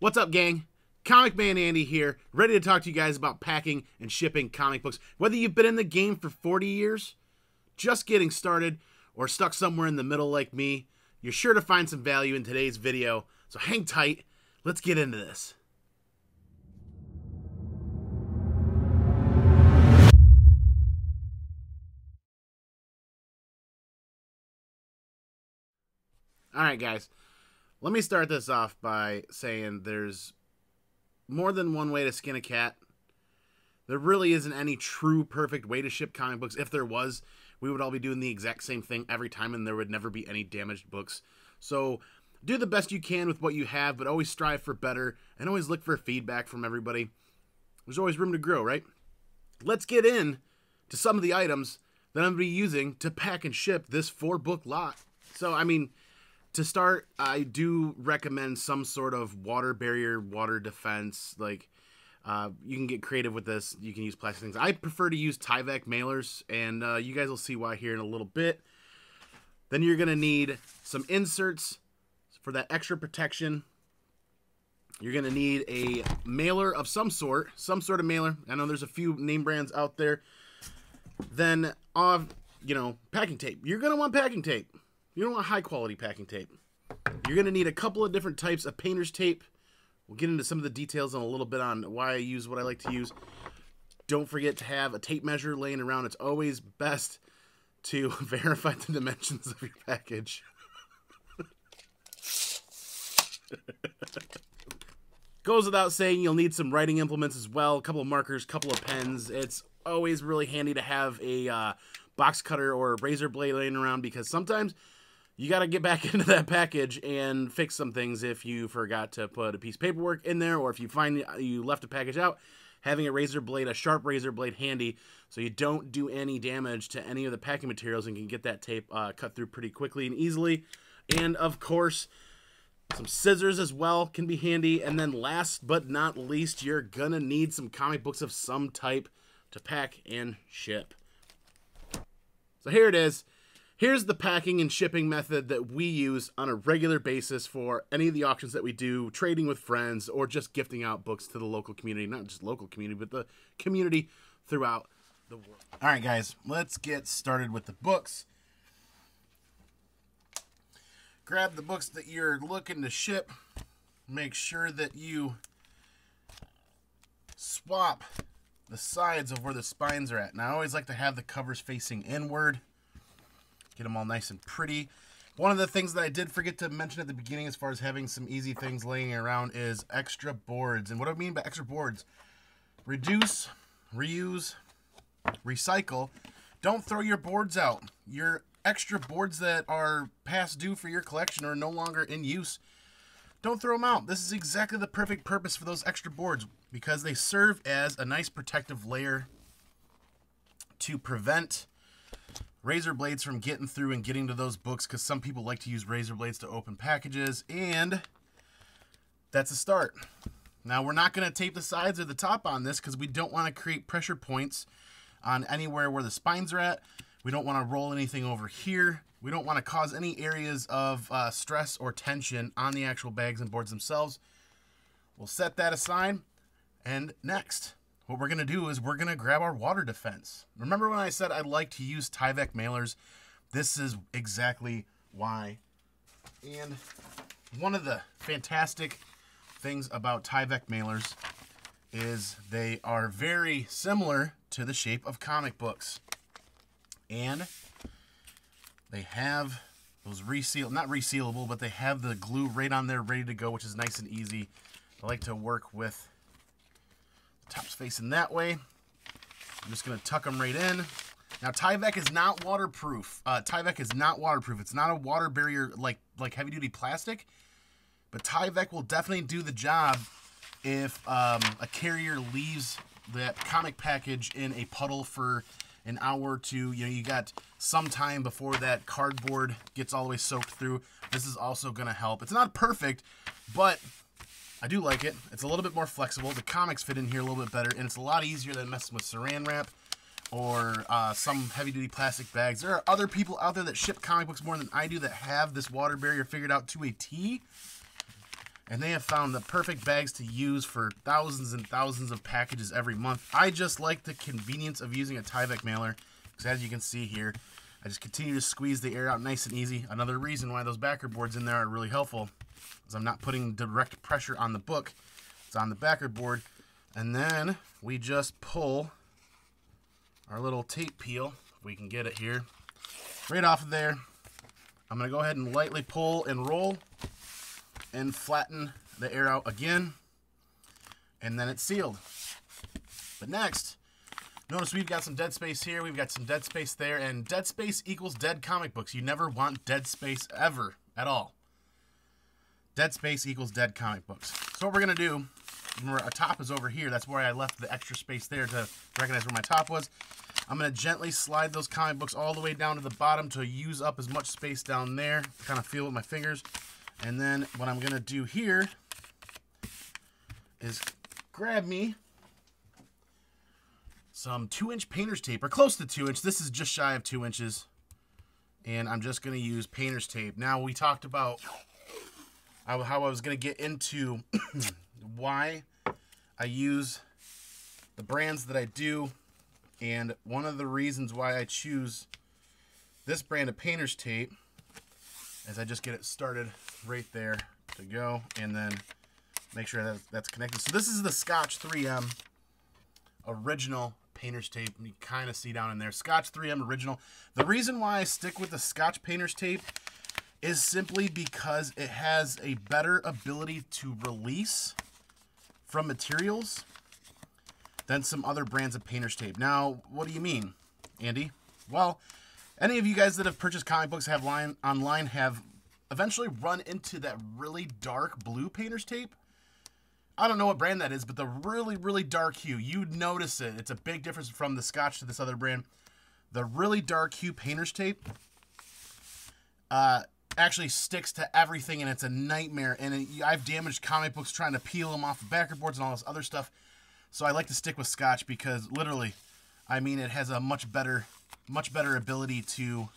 What's up, gang? Comic Man Andy here, ready to talk to you guys about packing and shipping comic books. Whether you've been in the game for 40 years, just getting started, or stuck somewhere in the middle like me, you're sure to find some value in today's video. So hang tight, let's get into this. All right, guys. Let me start this off by saying there's more than one way to skin a cat. There really isn't any true perfect way to ship comic books. If there was, we would all be doing the exact same thing every time and there would never be any damaged books. So do the best you can with what you have, but always strive for better and always look for feedback from everybody. There's always room to grow, right? Let's get in to some of the items that I'm going to be using to pack and ship this four book lot. So, I mean, to start, I do recommend some sort of water barrier, water defense. Like, uh, you can get creative with this. You can use plastic things. I prefer to use Tyvek mailers, and uh, you guys will see why here in a little bit. Then you're going to need some inserts for that extra protection. You're going to need a mailer of some sort, some sort of mailer. I know there's a few name brands out there. Then, uh, you know, packing tape. You're going to want packing tape. You don't want high quality packing tape. You're going to need a couple of different types of painter's tape. We'll get into some of the details in a little bit on why I use what I like to use. Don't forget to have a tape measure laying around. It's always best to verify the dimensions of your package. Goes without saying, you'll need some writing implements as well, a couple of markers, couple of pens. It's always really handy to have a uh, box cutter or a razor blade laying around because sometimes you got to get back into that package and fix some things if you forgot to put a piece of paperwork in there or if you find you left a package out having a razor blade a sharp razor blade handy so you don't do any damage to any of the packing materials and can get that tape uh, cut through pretty quickly and easily. And of course some scissors as well can be handy. And then last but not least you're gonna need some comic books of some type to pack and ship. So here it is Here's the packing and shipping method that we use on a regular basis for any of the auctions that we do, trading with friends, or just gifting out books to the local community. Not just local community, but the community throughout the world. All right, guys, let's get started with the books. Grab the books that you're looking to ship. Make sure that you swap the sides of where the spines are at. Now, I always like to have the covers facing inward get them all nice and pretty. One of the things that I did forget to mention at the beginning as far as having some easy things laying around is extra boards. And what I mean by extra boards, reduce, reuse, recycle. Don't throw your boards out. Your extra boards that are past due for your collection or no longer in use, don't throw them out. This is exactly the perfect purpose for those extra boards because they serve as a nice protective layer to prevent razor blades from getting through and getting to those books because some people like to use razor blades to open packages and that's a start. Now we're not going to tape the sides or the top on this because we don't want to create pressure points on anywhere where the spines are at. We don't want to roll anything over here. We don't want to cause any areas of uh, stress or tension on the actual bags and boards themselves. We'll set that aside. And next, what we're going to do is we're going to grab our water defense. Remember when I said I like to use Tyvek mailers? This is exactly why. And one of the fantastic things about Tyvek mailers is they are very similar to the shape of comic books. And they have those reseal, not resealable, but they have the glue right on there ready to go, which is nice and easy. I like to work with Top's facing that way. I'm just going to tuck them right in. Now, Tyvek is not waterproof. Uh, Tyvek is not waterproof. It's not a water barrier like, like heavy-duty plastic. But Tyvek will definitely do the job if um, a carrier leaves that comic package in a puddle for an hour or two. You know, you got some time before that cardboard gets all the way soaked through. This is also going to help. It's not perfect, but I do like it. It's a little bit more flexible. The comics fit in here a little bit better, and it's a lot easier than messing with saran wrap or uh, some heavy-duty plastic bags. There are other people out there that ship comic books more than I do that have this water barrier figured out to a T. and they have found the perfect bags to use for thousands and thousands of packages every month. I just like the convenience of using a Tyvek mailer because as you can see here, I just continue to squeeze the air out nice and easy. Another reason why those backer boards in there are really helpful is I'm not putting direct pressure on the book. It's on the backer board. And then we just pull our little tape peel, if we can get it here, right off of there. I'm going to go ahead and lightly pull and roll and flatten the air out again. And then it's sealed. But next, notice we've got some dead space here. We've got some dead space there. And dead space equals dead comic books. You never want dead space ever at all. Dead space equals dead comic books. So what we're going to do, remember a top is over here. That's where I left the extra space there to recognize where my top was. I'm going to gently slide those comic books all the way down to the bottom to use up as much space down there. Kind of feel with my fingers. And then what I'm going to do here is grab me some 2-inch painter's tape, or close to 2 inch. This is just shy of 2 inches. And I'm just going to use painter's tape. Now, we talked about how I was going to get into why I use the brands that I do. And one of the reasons why I choose this brand of painter's tape is I just get it started right there to go and then make sure that that's connected. So this is the Scotch 3M original painter's tape. You kind of see down in there. Scotch 3M original. The reason why I stick with the Scotch painter's tape is simply because it has a better ability to release from materials than some other brands of painter's tape. Now, what do you mean, Andy? Well, any of you guys that have purchased comic books have line online have eventually run into that really dark blue painter's tape. I don't know what brand that is, but the really, really dark hue, you'd notice it. It's a big difference from the Scotch to this other brand. The really dark hue painter's tape uh, actually sticks to everything, and it's a nightmare. And it, I've damaged comic books trying to peel them off the backer boards and all this other stuff. So I like to stick with Scotch because literally, I mean, it has a much better, much better ability to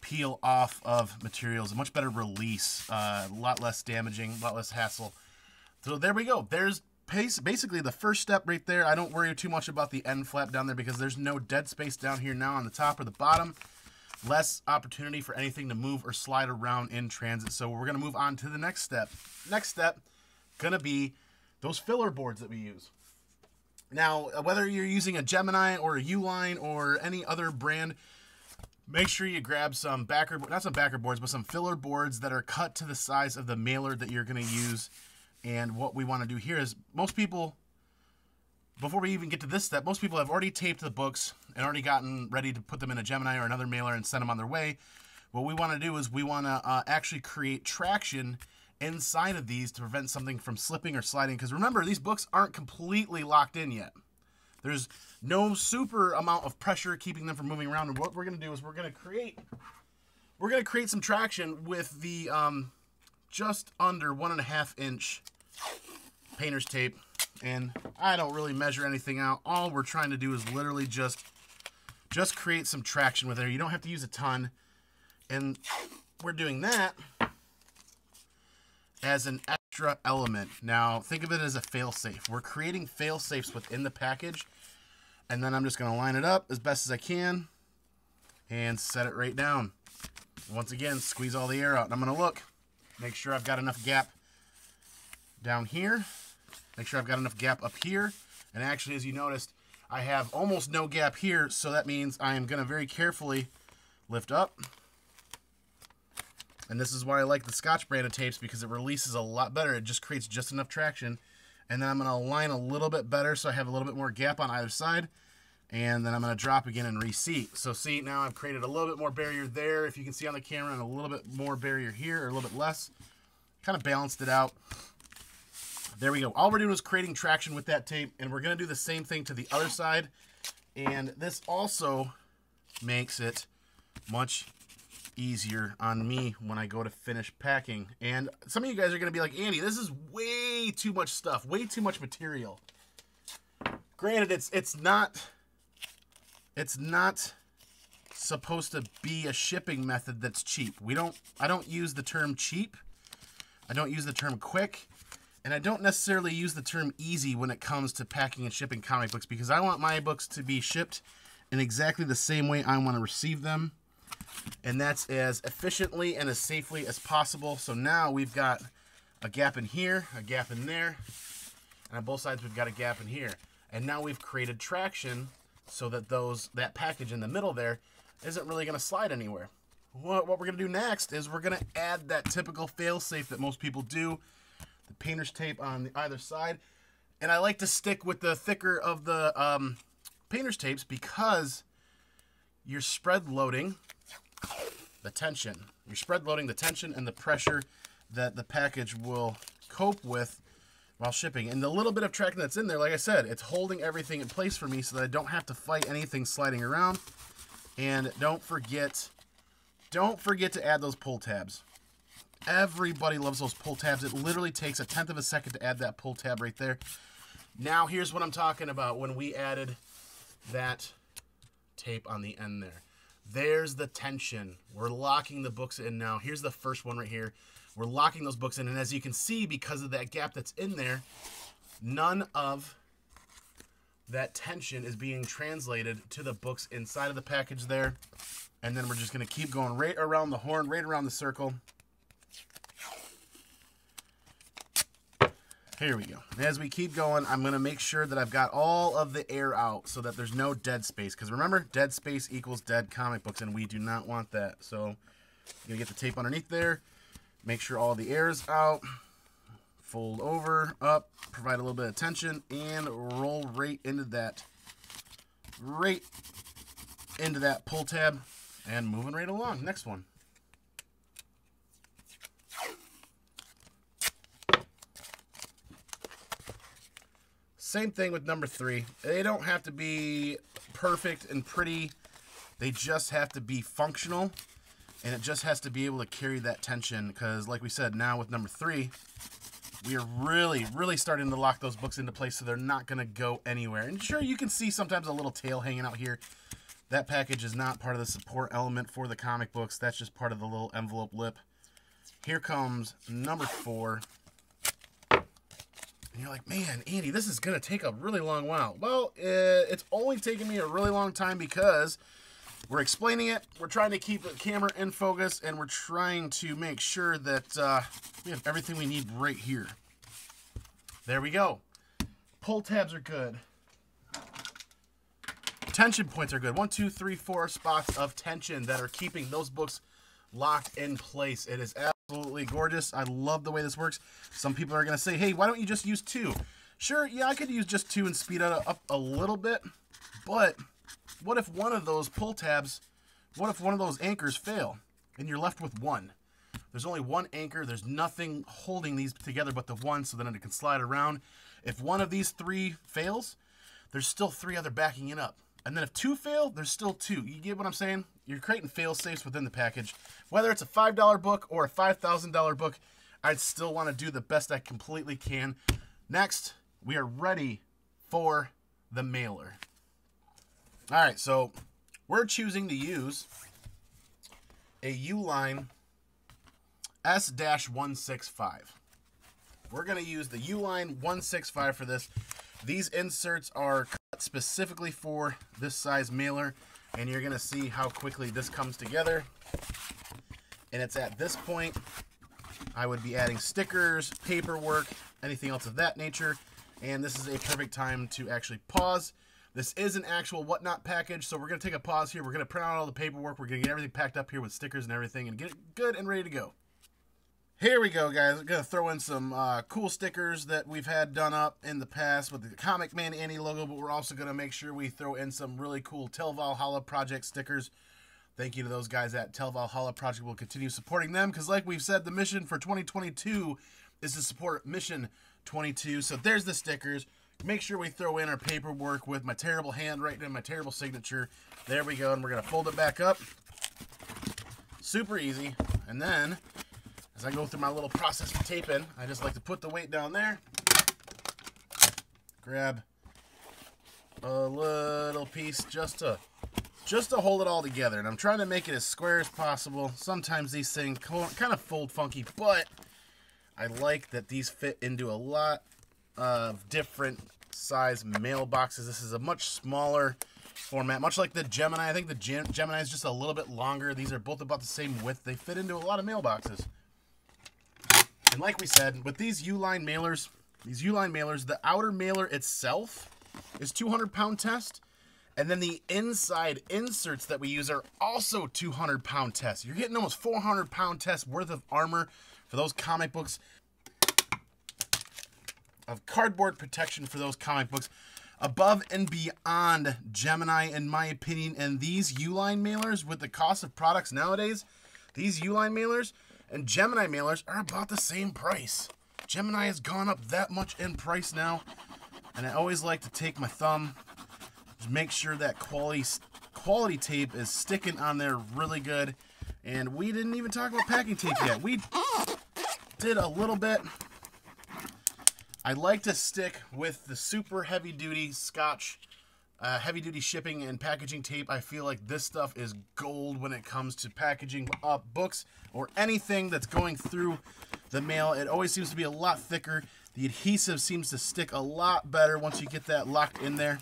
peel off of materials, a much better release, uh, a lot less damaging, a lot less hassle. So there we go. There's basically the first step right there. I don't worry too much about the end flap down there because there's no dead space down here now on the top or the bottom. Less opportunity for anything to move or slide around in transit. So we're going to move on to the next step. Next step, going to be those filler boards that we use. Now, uh, whether you're using a Gemini or a Uline or any other brand, Make sure you grab some backer, not some backer boards, but some filler boards that are cut to the size of the mailer that you're going to use. And what we want to do here is most people, before we even get to this step, most people have already taped the books and already gotten ready to put them in a Gemini or another mailer and send them on their way. What we want to do is we want to uh, actually create traction inside of these to prevent something from slipping or sliding. Because remember, these books aren't completely locked in yet. There's no super amount of pressure keeping them from moving around. And what we're going to do is we're going to create we're going to create some traction with the um, just under one and a half inch painter's tape. And I don't really measure anything out. All we're trying to do is literally just just create some traction with it. You don't have to use a ton. And we're doing that as an extra element. Now, think of it as a fail-safe. We're creating fail-safes within the package and then I'm just going to line it up as best as I can and set it right down. Once again, squeeze all the air out. And I'm going to look, make sure I've got enough gap down here. Make sure I've got enough gap up here. And actually, as you noticed, I have almost no gap here, so that means I am going to very carefully lift up. And this is why I like the Scotch brand of tapes because it releases a lot better. It just creates just enough traction and then I'm going to align a little bit better so I have a little bit more gap on either side. And then I'm going to drop again and reseat. So see, now I've created a little bit more barrier there, if you can see on the camera, and a little bit more barrier here, or a little bit less. Kind of balanced it out. There we go. All we're doing is creating traction with that tape, and we're going to do the same thing to the other side. And this also makes it much easier on me when I go to finish packing. And some of you guys are going to be like, Andy, this is way too much stuff, way too much material. Granted, it's it's not it's not supposed to be a shipping method that's cheap. We don't I don't use the term cheap. I don't use the term quick, and I don't necessarily use the term easy when it comes to packing and shipping comic books because I want my books to be shipped in exactly the same way I want to receive them. And that's as efficiently and as safely as possible. So now we've got a gap in here, a gap in there, and on both sides we've got a gap in here. And now we've created traction so that those that package in the middle there isn't really going to slide anywhere. What, what we're going to do next is we're going to add that typical fail-safe that most people do, the painter's tape on the either side. And I like to stick with the thicker of the um, painter's tapes because you're spread loading the tension. You're spread loading the tension and the pressure that the package will cope with while shipping. And the little bit of tracking that's in there, like I said, it's holding everything in place for me so that I don't have to fight anything sliding around. And don't forget, don't forget to add those pull tabs. Everybody loves those pull tabs. It literally takes a tenth of a second to add that pull tab right there. Now here's what I'm talking about when we added that tape on the end there. There's the tension. We're locking the books in now. Here's the first one right here. We're locking those books in. And as you can see, because of that gap that's in there, none of that tension is being translated to the books inside of the package there. And then we're just going to keep going right around the horn, right around the circle. Here we go. As we keep going, I'm going to make sure that I've got all of the air out so that there's no dead space. Because remember, dead space equals dead comic books, and we do not want that. So I'm going to get the tape underneath there. Make sure all the air is out. Fold over, up, provide a little bit of tension, and roll right into that, right into that pull tab, and moving right along. Next one. Same thing with number three. They don't have to be perfect and pretty. They just have to be functional and it just has to be able to carry that tension because like we said now with number three we are really really starting to lock those books into place so they're not going to go anywhere. And sure you can see sometimes a little tail hanging out here. That package is not part of the support element for the comic books. That's just part of the little envelope lip. Here comes number four and you're like man andy this is going to take a really long while well uh, it's only taking me a really long time because we're explaining it. We're trying to keep the camera in focus, and we're trying to make sure that uh, we have everything we need right here. There we go. Pull tabs are good. Tension points are good. One, two, three, four spots of tension that are keeping those books locked in place. It is absolutely gorgeous. I love the way this works. Some people are going to say, hey, why don't you just use two? Sure, yeah, I could use just two and speed it up a little bit, but what if one of those pull tabs, what if one of those anchors fail and you're left with one? There's only one anchor. There's nothing holding these together but the one so then it can slide around. If one of these three fails, there's still three other backing it up. And then if two fail, there's still two. You get what I'm saying? You're creating fail safes within the package. Whether it's a $5 book or a $5,000 book, I'd still want to do the best I completely can. Next, we are ready for the mailer. All right, so we're choosing to use a Uline S-165. We're going to use the Uline 165 for this. These inserts are cut specifically for this size mailer, and you're going to see how quickly this comes together. And it's at this point I would be adding stickers, paperwork, anything else of that nature. And this is a perfect time to actually pause this is an actual whatnot package, so we're to take a pause here. We're to print out all the paperwork. We're to get everything packed up here with stickers and everything and get it good and ready to go. Here we go, guys. I'm going to throw in some uh, cool stickers that we've had done up in the past with the Comic Man Andy logo, but we're also going to make sure we throw in some really cool Til Valhalla Project stickers. Thank you to those guys at Til Valhalla Project. We'll continue supporting them because, like we've said, the mission for 2022 is to support Mission 22. So there's the stickers. Make sure we throw in our paperwork with my terrible handwriting and my terrible signature. There we go, and we're going to fold it back up. Super easy. And then, as I go through my little process of taping, I just like to put the weight down there. Grab a little piece just to just to hold it all together. And I'm trying to make it as square as possible. Sometimes these things kind of fold funky, but I like that these fit into a lot of different size mailboxes. This is a much smaller format, much like the Gemini. I think the Gem Gemini is just a little bit longer. These are both about the same width. They fit into a lot of mailboxes. And like we said, with these Uline mailers, these Uline mailers, the outer mailer itself is 200 pound test. And then the inside inserts that we use are also 200 pound tests. You're getting almost 400 pound tests worth of armor for those comic books, of cardboard protection for those comic books, above and beyond Gemini, in my opinion. And these Uline mailers, with the cost of products nowadays, these Uline mailers and Gemini mailers are about the same price. Gemini has gone up that much in price now. And I always like to take my thumb, just make sure that quality quality tape is sticking on there really good. And we didn't even talk about packing tape yet. We did a little bit. I like to stick with the super heavy duty Scotch uh, heavy duty shipping and packaging tape. I feel like this stuff is gold when it comes to packaging up books or anything that's going through the mail. It always seems to be a lot thicker. The adhesive seems to stick a lot better once you get that locked in there.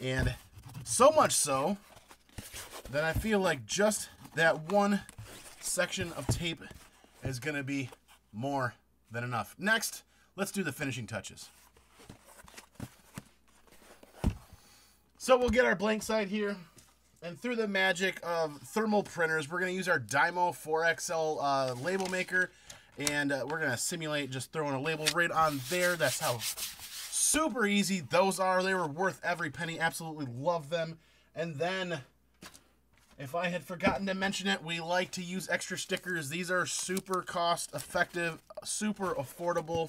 And so much so that I feel like just that one section of tape is going to be more than enough. Next, let's do the finishing touches. So we'll get our blank side here. And through the magic of thermal printers, we're going to use our Dymo 4XL uh, label maker. And uh, we're going to simulate just throwing a label right on there. That's how super easy those are. They were worth every penny. Absolutely love them. And then, if I had forgotten to mention it, we like to use extra stickers. These are super cost effective, super affordable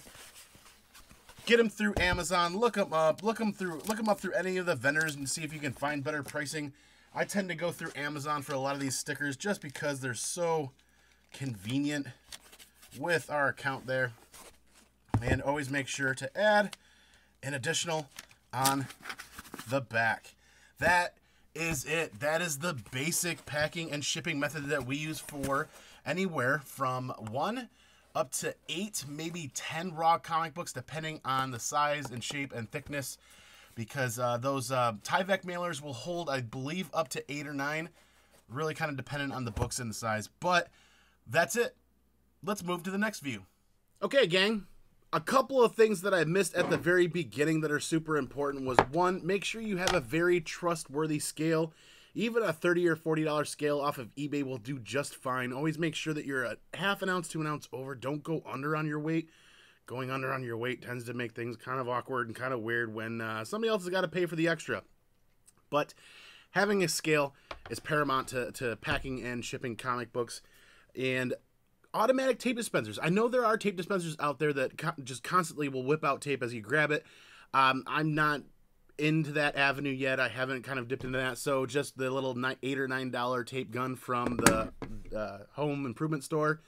get them through Amazon. Look them up. Look them through. Look them up through any of the vendors and see if you can find better pricing. I tend to go through Amazon for a lot of these stickers just because they're so convenient with our account there. And always make sure to add an additional on the back. That is it. That is the basic packing and shipping method that we use for anywhere from one up to eight, maybe 10 raw comic books, depending on the size and shape and thickness. Because uh, those uh, Tyvek mailers will hold, I believe, up to eight or nine. Really kind of dependent on the books and the size. But that's it. Let's move to the next view. Okay, gang. A couple of things that I missed at the very beginning that are super important was one, make sure you have a very trustworthy scale. Even a 30 or $40 scale off of eBay will do just fine. Always make sure that you're a half an ounce to an ounce over. Don't go under on your weight. Going under on your weight tends to make things kind of awkward and kind of weird when uh, somebody else has got to pay for the extra. But having a scale is paramount to, to packing and shipping comic books. And automatic tape dispensers. I know there are tape dispensers out there that co- just constantly will whip out tape as you grab it. Um, I'm not into that avenue yet. I haven't kind of dipped into that. So just the little eight or nine dollar tape gun from the uh, home improvement store,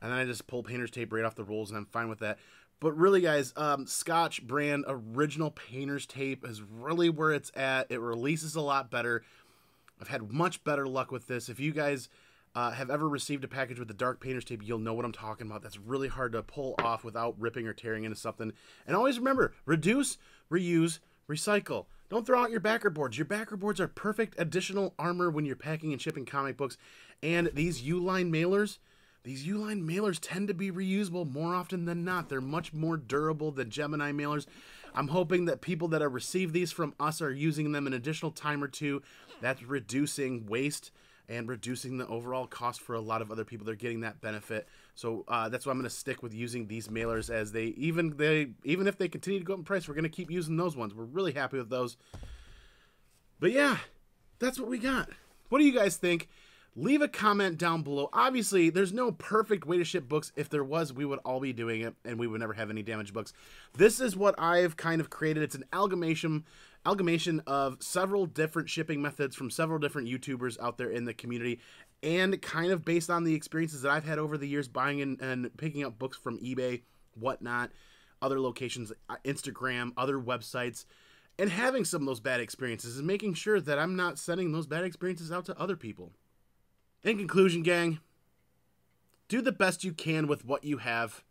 and then I just pull painter's tape right off the rolls, and I'm fine with that. But really, guys, um, Scotch brand original painter's tape is really where it's at. It releases a lot better. I've had much better luck with this. If you guys uh, have ever received a package with the dark painter's tape, you'll know what I'm talking about. That's really hard to pull off without ripping or tearing into something. And always remember, reduce, reuse, recycle. Don't throw out your backer boards. Your backer boards are perfect additional armor when you're packing and shipping comic books. And these U-line mailers, these U-line mailers tend to be reusable more often than not. They're much more durable than Gemini mailers. I'm hoping that people that have received these from us are using them an additional time or two. That's reducing waste and reducing the overall cost for a lot of other people. They're getting that benefit. So uh, that's why I'm going to stick with using these mailers as they even they even if they continue to go up in price, we're going to keep using those ones. We're really happy with those. But yeah, that's what we got. What do you guys think? Leave a comment down below. Obviously, there's no perfect way to ship books. If there was, we would all be doing it and we would never have any damaged books. This is what I've kind of created. It's an amalgamation amalgamation of several different shipping methods from several different YouTubers out there in the community and kind of based on the experiences that I've had over the years buying and, and picking up books from eBay, whatnot, other locations, uh, Instagram, other websites, and having some of those bad experiences and making sure that I'm not sending those bad experiences out to other people. In conclusion, gang, do the best you can with what you have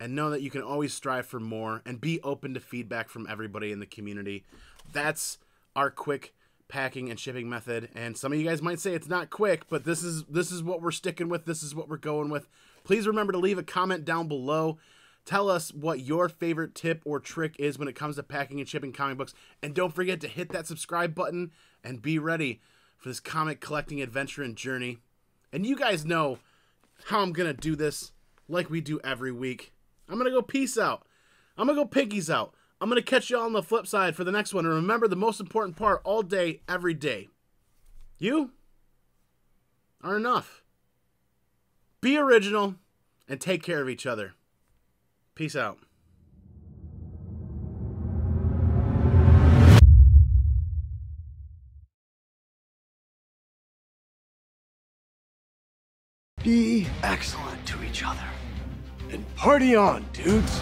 and know that you can always strive for more and be open to feedback from everybody in the community. That's our quick packing and shipping method. And some of you guys might say it's not quick, but this is this is what we're sticking with. This is what we're going with. Please remember to leave a comment down below. Tell us what your favorite tip or trick is when it comes to packing and shipping comic books. And don't forget to hit that subscribe button and be ready for this comic collecting adventure and journey. And you guys know how I'm to do this like we do every week. I'm going to go peace out. I'm going to go piggies out. I'm going to catch you all on the flip side for the next one. And remember the most important part all day, every day. You are enough. Be original and take care of each other. Peace out. Be excellent to each other. And party on, dudes.